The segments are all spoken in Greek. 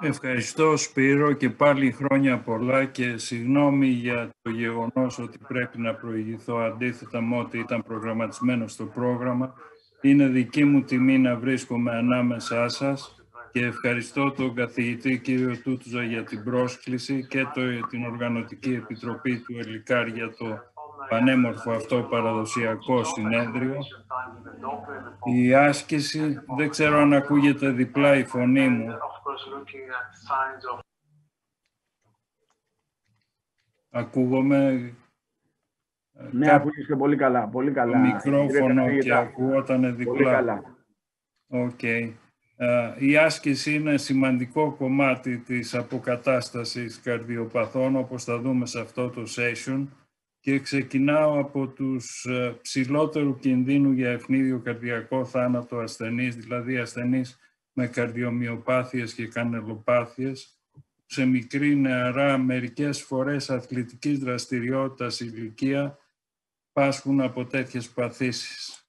Ευχαριστώ Σπύρο και πάλι χρόνια πολλά και συγγνώμη για το γεγονός ότι πρέπει να προηγηθώ αντίθετα με ό,τι ήταν προγραμματισμένο στο πρόγραμμα. Είναι δική μου τιμή να βρίσκομαι ανάμεσά σας και ευχαριστώ τον καθηγητή κύριο Τούτουζα για την πρόσκληση και το, την Οργανωτική Επιτροπή του Ελικάρ για το πανέμορφο αυτό παραδοσιακό συνέδριο. Η άσκηση, δεν ξέρω αν ακούγεται διπλά η φωνή μου. Ακούγομαι... Ναι, ακούγεσαι πολύ καλά, πολύ καλά. Μικρόφωνο και ακούγονταν διπλά. Πολύ καλά. Οκ. Η άσκηση είναι σημαντικό κομμάτι της αποκατάστασης καρδιοπαθών, όπως θα δούμε σε αυτό το session και ξεκινάω από τους ε, ψηλότερου κινδύνου για ευνίδιο καρδιακό θάνατο ασθενείς, δηλαδή ασθενείς με καρδιομοιοπάθειες και κανελοπάθειες, σε μικρή νεαρά μερικές φορές αθλητικής δραστηριότητας ηλικία πάσχουν από τέτοιες παθήσεις.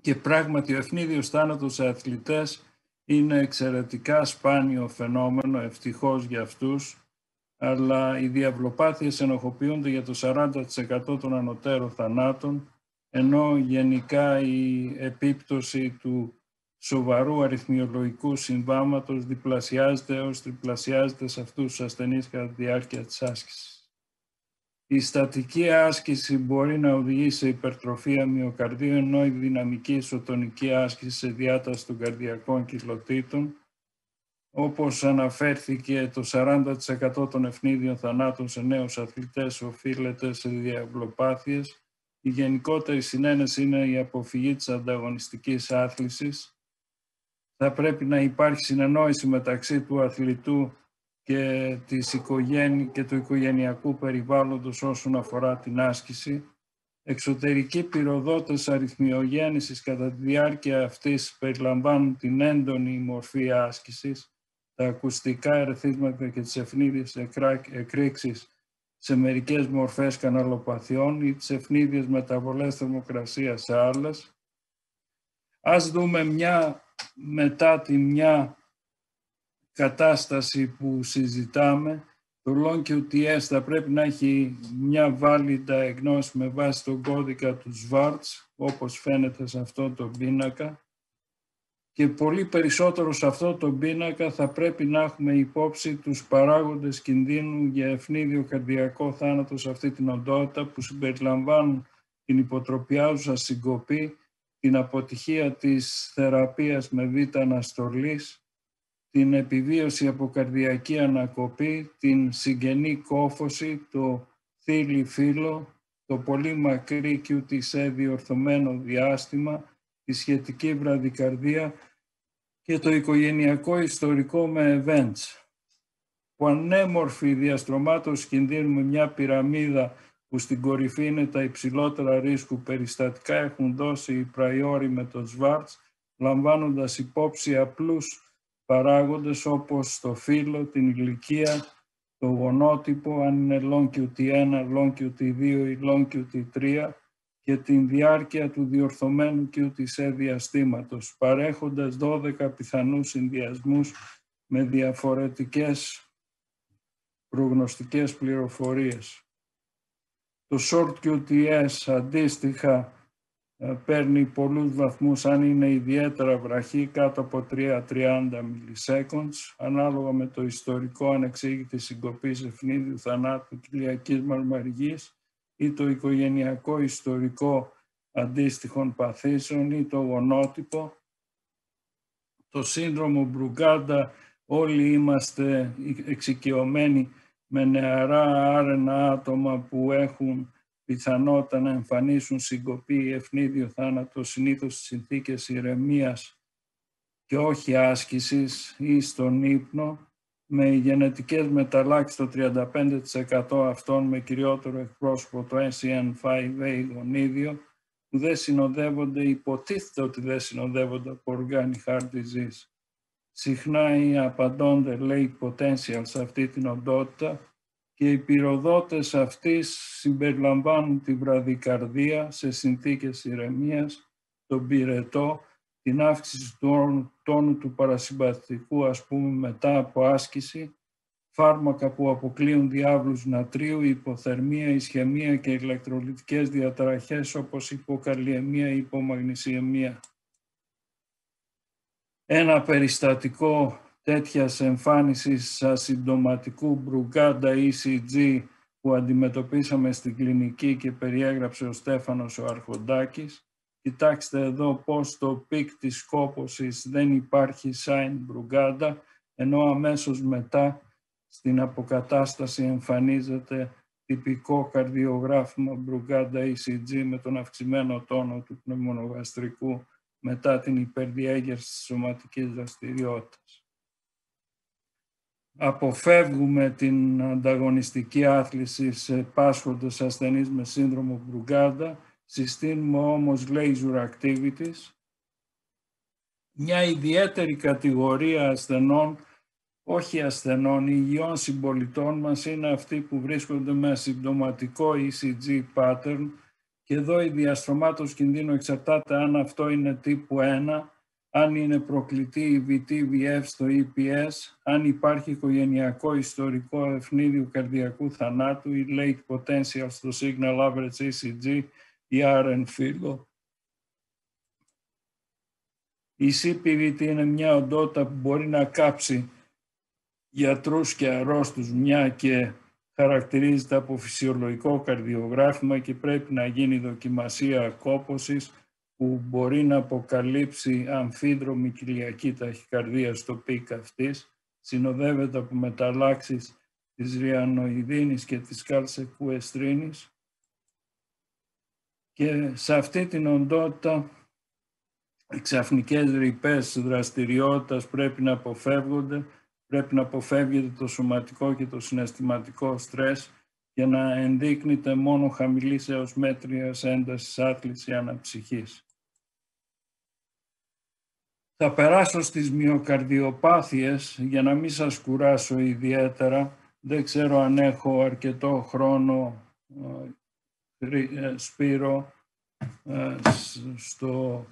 Και πράγματι ο ευνίδιος θάνατος σε αθλητές είναι εξαιρετικά σπάνιο φαινόμενο, ευτυχώς για αυτούς, αλλά οι διαβλοπάθειες ενοχοποιούνται για το 40% των ανωτέρων θανάτων, ενώ γενικά η επίπτωση του σοβαρού αριθμιολογικού συμβάματος διπλασιάζεται έως τριπλασιάζεται σε αυτούς τους ασθενείς κατά τη διάρκεια της άσκησης. Η στατική άσκηση μπορεί να οδηγήσει σε υπερτροφία μυοκαρδίου, ενώ η δυναμική ισοτονική άσκηση σε διάταση των καρδιακών κυκλωτήτων όπως αναφέρθηκε, το 40% των ευνίδιων θανάτων σε νέους αθλητές οφείλεται σε διαβλοπάθειες. Η γενικότερη συνένεση είναι η αποφυγή της ανταγωνιστικής άθλησης. Θα πρέπει να υπάρχει συνεννόηση μεταξύ του αθλητού και, της οικογένει, και του οικογενειακού περιβάλλοντος όσον αφορά την άσκηση. Εξωτερικοί πυροδότες αριθμιογέννησης κατά τη διάρκεια αυτής περιλαμβάνουν την έντονη μορφή άσκησης, τα ακουστικά ερεθίσματα και τις ευνίδιες εκρήξεις σε μερικές μορφές καναλοπαθειών ή τις ευνίδιες μεταβολές θερμοκρασίας σε άλλες. Ας δούμε μια μετά τη μια κατάσταση που συζητάμε. Το long QTS θα πρέπει να έχει μια βάλιντα εγνώση με βάση τον κώδικα του Schwartz, όπως φαίνεται σε αυτό το πίνακα και πολύ περισσότερο σε αυτό το πίνακα θα πρέπει να έχουμε υπόψη τους παράγοντες κινδύνου για ευνίδιο καρδιακό θάνατο σε αυτή την οντότητα που συμπεριλαμβάνουν την υποτροπιάζουσα συγκοπή, την αποτυχία της θεραπείας με β' αναστολής, την επιβίωση από καρδιακή ανακοπή, την συγγενή κόφωση, το θύλι φύλλο, το πολύ μακρύ QTC διορθωμένο διάστημα, τη σχετική βραδικαρδία και το οικογενειακό ιστορικό με events. Που ανέμορφη διαστρωμάτωση κινδύνου με μια πυραμίδα που στην κορυφή είναι τα υψηλότερα ρίσκου περιστατικά έχουν δώσει οι πραϊόροι με το Σβάρτς, λαμβάνοντας υπόψη απλούς παράγοντες όπως το φύλλο, την ηλικία, το γονότυπο, αν είναι long QT1, long QT2 ή long QT3, και την διάρκεια του διορθωμένου QTC διαστήματος, παρέχοντας 12 πιθανούς συνδυασμούς με διαφορετικές προγνωστικές πληροφορίες. Το short QTS αντίστοιχα ε, παίρνει πολλούς βαθμούς αν είναι ιδιαίτερα βραχή κάτω από 3-30 milliseconds ανάλογα με το ιστορικό ανεξήγητη συγκοπής ευνίδιου θανάτου κοιλιακής μαρμαργής ή το οικογενειακό ιστορικό αντίστοιχων παθήσεων ή το γονότυπο. Το σύνδρομο Μπρουγκάντα όλοι είμαστε εξοικειωμένοι με νεαρά άρενα άτομα που έχουν πιθανότητα να εμφανίσουν συγκοπή ή ευνίδιο θάνατο συνήθως στις συνθήκες ηρεμίας και όχι άσκησης ή στον ύπνο με γενετικές μεταλλάξεις το 35% αυτών με κυριότερο εκπρόσωπο το SCN5A γονίδιο που δεν συνοδεύονται, υποτίθεται ότι δεν συνοδεύονται από organic heart disease. Συχνά οι απαντώνται λέει potential σε αυτή την οντότητα και οι πυροδότες αυτής συμπεριλαμβάνουν τη βραδικαρδία σε συνθήκες ηρεμίας, τον πυρετό, την αύξηση του τόνου του παρασυμπαθητικού, ας πούμε, μετά από άσκηση, φάρμακα που αποκλείουν διαύλους νατρίου, υποθερμία, ισχαιμία και ηλεκτρολυτικές διαταραχές όπως υποκαλιαιμία ή υπομαγνησιαιμία. Ένα περιστατικό τέτοιας εμφάνισης ασυμπτωματικού Brugada ECG που αντιμετωπίσαμε στην κλινική και περιέγραψε ο Στέφανος ο Αρχοντάκης. Κοιτάξτε εδώ πώς στο peak της κόπωσης δεν υπάρχει sign Brugada, ενώ αμέσως μετά στην αποκατάσταση εμφανίζεται τυπικό καρδιογράφημα μπρουγκάντα ECG με τον αυξημένο τόνο του πνευμονογαστρικού μετά την υπερδιέγερση της σωματικής δραστηριότητας. Αποφεύγουμε την ανταγωνιστική άθληση σε πάσχοντες ασθενείς με σύνδρομο Μπρουγκάντα, συστήνουμε όμως laser activities, μια ιδιαίτερη κατηγορία ασθενών, όχι ασθενών, υγιών συμπολιτών μας είναι αυτοί που βρίσκονται με ασυμπτωματικό ECG pattern, και εδώ η διαστρωμάτωση κινδύνου εξαρτάται αν αυτό είναι τύπου 1, αν είναι προκλητή η VTVF στο EPS, αν υπάρχει οικογενειακό ιστορικό ευνίδιου καρδιακού θανάτου ή late potential στο signal average ECG ή RN φύλλο. Η CPVT είναι μια οντότητα που μπορεί να κάψει γιατρούς και αρρώστους μια και χαρακτηρίζεται από φυσιολογικό καρδιογράφημα και πρέπει να γίνει δοκιμασία κόπωσης που μπορεί να αποκαλύψει αμφίδρομη κοιλιακή ταχυκαρδία στο peak αυτής, συνοδεύεται από μεταλλάξεις της ρυανοδίνης και της καλσεκουεστρίνης. Και σε αυτή την οντότητα ξαφνικές ρηπές δραστηριότητας πρέπει να αποφεύγονται πρέπει να αποφεύγεται το σωματικό και το συναισθηματικό στρες για να ενδείκνυται μόνο χαμηλής έως μέτριας έντασης άθλησης αναψυχής. Θα περάσω στις μυοκαρδιοπάθειες για να μην σας κουράσω ιδιαίτερα. Δεν ξέρω αν έχω αρκετό χρόνο, ε, ε, Σπύρο, ε, στο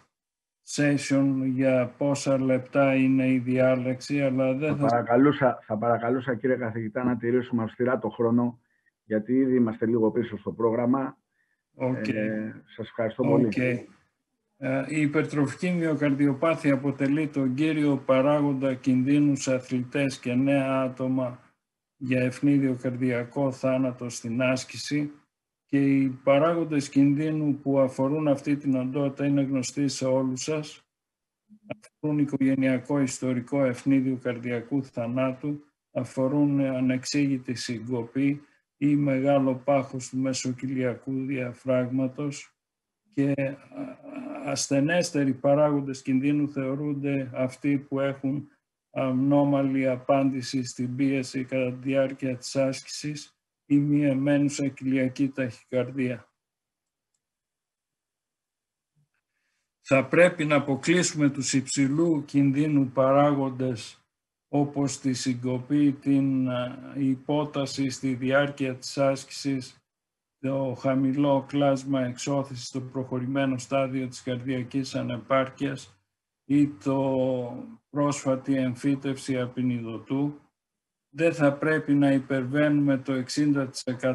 session για πόσα λεπτά είναι η διάλεξη, αλλά δεν θα... Παρακαλούσα, θα παρακαλούσα κύριε καθηγητά να τηρήσουμε αυστηρά το χρόνο, γιατί ήδη είμαστε λίγο πίσω στο πρόγραμμα. Okay. Ε, σας ευχαριστώ πολύ. Ε, η υπερτροφική μυοκαρδιοπάθεια αποτελεί τον κύριο παράγοντα κινδύνου σε αθλητές και νέα άτομα για ευνίδιο καρδιακό θάνατο στην άσκηση και οι παράγοντες κινδύνου που αφορούν αυτή την οντότητα είναι γνωστοί σε όλους σας. Αφορούν οικογενειακό ιστορικό ευνίδιο καρδιακού θανάτου, αφορούν ανεξήγητη συγκοπή ή μεγάλο πάχος του μεσοκυλιακού διαφράγματος και ασθενέστεροι παράγοντες κινδύνου θεωρούνται αυτοί που έχουν ανώμαλη απάντηση στην πίεση κατά τη διάρκεια της άσκησης ή μη εμένουσα κοιλιακή ταχυκαρδία. Θα πρέπει να αποκλείσουμε τους υψηλού κινδύνου παράγοντες όπως τη συγκοπή, την υπόταση στη διάρκεια της άσκησης, το χαμηλό κλάσμα εξώθησης στο προχωρημένο στάδιο της καρδιακής ανεπάρκειας ή το πρόσφατη εμφύτευση απεινιδωτού, δεν θα πρέπει να υπερβαίνουμε το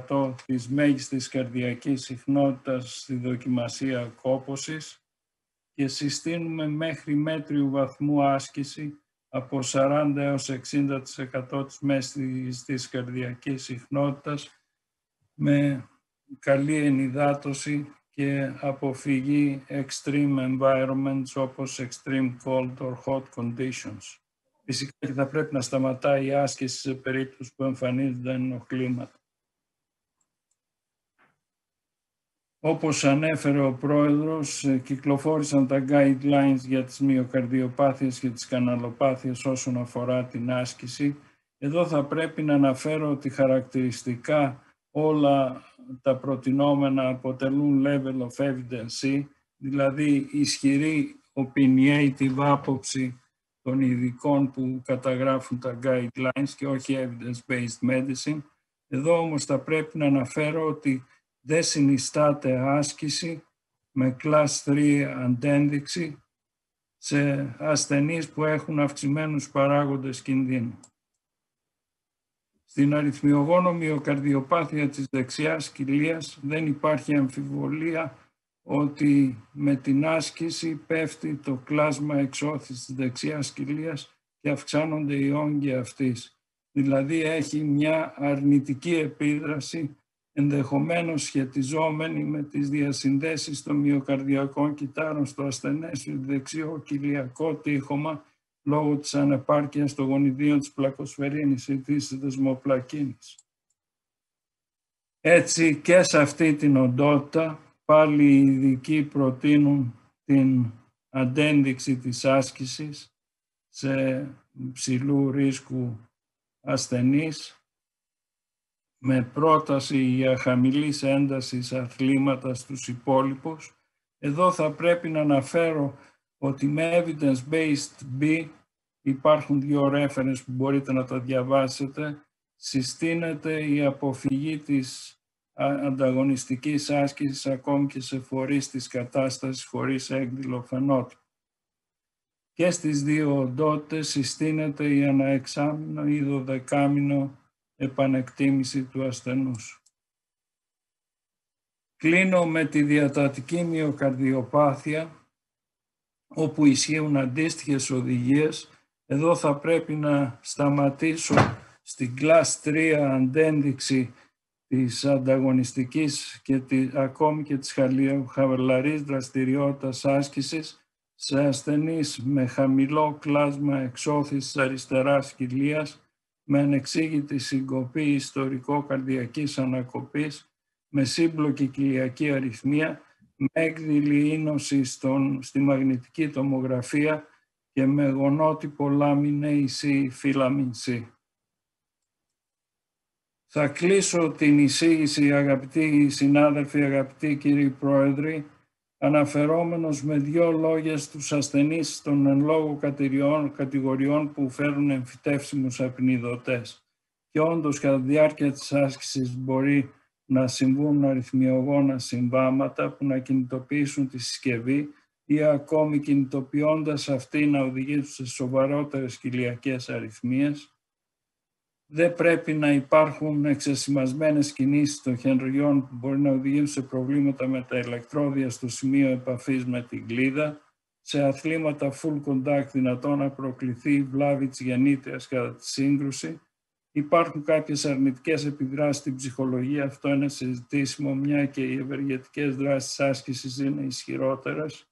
60% της μέγιστης καρδιακής συχνότητας στη δοκιμασία κόπωσης και συστήνουμε μέχρι μέτριου βαθμού άσκηση από 40 έως 60% της μέγιστης της καρδιακής συχνότητας με καλή ενυδάτωση και αποφυγή extreme environments όπως extreme cold or hot conditions. Φυσικά και θα πρέπει να σταματάει η άσκηση σε περίπτωση που εμφανίζονται ενοχλήματα. Όπως ανέφερε ο πρόεδρος, ε, κυκλοφόρησαν τα guidelines για τις μυοκαρδιοπάθειες και τις καναλοπάθειες όσον αφορά την άσκηση. Εδώ θα πρέπει να αναφέρω ότι χαρακτηριστικά όλα τα προτινόμενα αποτελούν level of evidence, δηλαδή ισχυρή opinionative άποψη των ειδικών που καταγράφουν τα guidelines και όχι evidence-based medicine. Εδώ όμως θα πρέπει να αναφέρω ότι δεν συνιστάται άσκηση με class 3 αντένδειξη σε ασθενείς που έχουν αυξημένους παράγοντες κινδύνου. Στην αριθμιογόνο μυοκαρδιοπάθεια της δεξιάς κοιλίας δεν υπάρχει αμφιβολία ότι με την άσκηση πέφτει το κλάσμα εξώθης της δεξιάς κοιλίας και αυξάνονται οι όγκοι αυτής. Δηλαδή έχει μια αρνητική επίδραση ενδεχομένως σχετιζόμενη με τις διασυνδέσεις των μυοκαρδιακών κυτάρων στο ασθενές δεξιό κοιλιακό τείχομα λόγω της ανεπάρκειας των γονιδίων της πλακοσφαιρίνης ή της δεσμοπλακίνης. Έτσι και σε αυτή την οντότητα πάλι οι ειδικοί προτείνουν την αντένδειξη της άσκησης σε ψηλού ρίσκου ασθενείς με πρόταση για χαμηλής έντασης αθλήματα στους υπόλοιπους. Εδώ θα πρέπει να αναφέρω ότι με evidence-based B υπάρχουν δύο reference που μπορείτε να τα διαβάσετε. Συστήνεται η αποφυγή της ανταγωνιστικής άσκησης ακόμη και σε φορείς της κατάστασης χωρίς έκδηλο φαινότυπο. Και στις δύο οντότητες συστήνεται η αναεξάμεινο ή δωδεκάμινο επανεκτίμηση του ασθενούς. Κλείνω με τη διατατική μυοκαρδιοπάθεια, όπου ισχύουν αντίστοιχες οδηγίες. Εδώ θα πρέπει να σταματήσω στην κλάς 3 αντένδειξη της ανταγωνιστικής και τη, ακόμη και της χαβελαρής δραστηριότητας άσκησης σε ασθενείς με χαμηλό κλάσμα εξώθησης αριστεράς κοιλίας, με ανεξήγητη συγκοπή ιστορικό καρδιακής ανακοπής, με σύμπλοκη κοιλιακή αριθμία, με έκδηλη ίνωση στον, στη μαγνητική τομογραφία και με γονότυπο λάμινε C φύλαμιν C. Θα κλείσω την εισήγηση αγαπητοί συνάδελφοι, αγαπητοί κύριοι πρόεδροι, αναφερόμενος με δύο λόγια στους ασθενείς των εν λόγω κατηγοριών που φέρουν εμφυτεύσιμους απεινιδωτές. Και όντως κατά τη διάρκεια της άσκησης μπορεί να συμβούν αριθμιογόνα συμβάματα που να κινητοποιήσουν τη συσκευή ή ακόμη κινητοποιώντας αυτή να οδηγήσουν σε σοβαρότερες κοιλιακές αριθμίες δεν πρέπει να υπάρχουν εξεσημασμένες κινήσεις των χενριών που μπορεί να οδηγήσουν σε προβλήματα με τα ηλεκτρόδια στο σημείο επαφής με την κλίδα, σε αθλήματα full contact δυνατόν να προκληθεί βλάβη της γεννήτριας κατά τη σύγκρουση. Υπάρχουν κάποιες αρνητικές επιδράσεις στην ψυχολογία, αυτό είναι συζητήσιμο, μια και οι ευεργετικές δράσεις άσκησης είναι ισχυρότερες.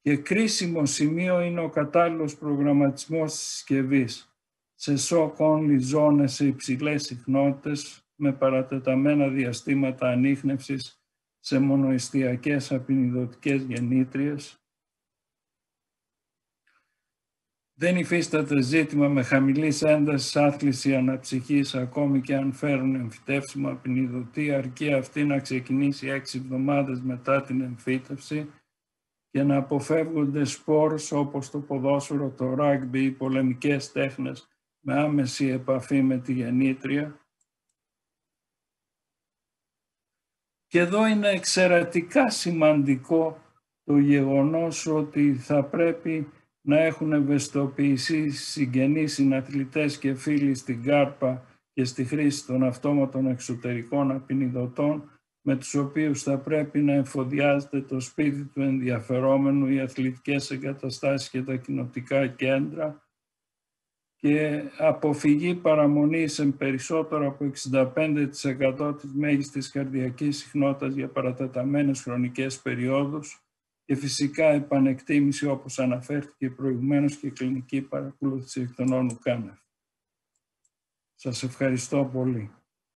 Και κρίσιμο σημείο είναι ο κατάλληλος προγραμματισμός της συσκευής σε shock-only ζώνες σε υψηλές συχνότητες με παρατεταμένα διαστήματα ανείχνευσης σε μονοεστιακές απεινιδωτικές γεννήτριες. Δεν υφίσταται ζήτημα με χαμηλής έντασης άθληση αναψυχής ακόμη και αν φέρουν εμφυτεύσιμο απεινιδωτή αρκεί αυτή να ξεκινήσει έξι εβδομάδες μετά την εμφύτευση και να αποφεύγονται σπόρους όπως το ποδόσφαιρο, το ράγμπι, οι πολεμικές τέχνες με άμεση επαφή με τη γεννήτρια. Και εδώ είναι εξαιρετικά σημαντικό το γεγονός ότι θα πρέπει να έχουν ευαισθητοποιηθεί συγγενείς συναθλητές και φίλοι στην κάρπα και στη χρήση των αυτόματων εξωτερικών απεινιδωτών με τους οποίους θα πρέπει να εφοδιάζεται το σπίτι του ενδιαφερόμενου, οι αθλητικές εγκαταστάσεις και τα κοινοτικά κέντρα και αποφυγή παραμονής σε περισσότερο από 65% της μέγιστης καρδιακής συχνότητας για παρατεταμένες χρονικές περιόδους και φυσικά επανεκτίμηση όπως αναφέρθηκε προηγουμένως και κλινική παρακολούθηση εκ των όνου Κάνευ. Σας ευχαριστώ πολύ.